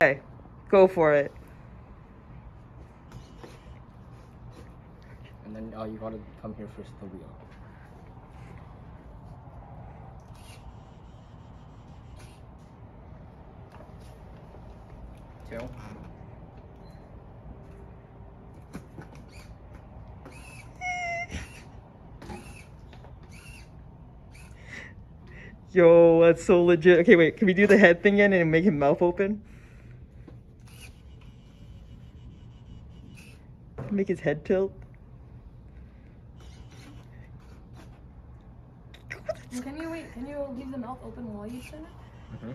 Okay, go for it. And then uh, you gotta come here first the wheel. Two. Yo, that's so legit. Okay, wait, can we do the head thing again and make him mouth open? Make his head tilt. Can you wait? Can you leave the mouth open while you spin it? Uh oh.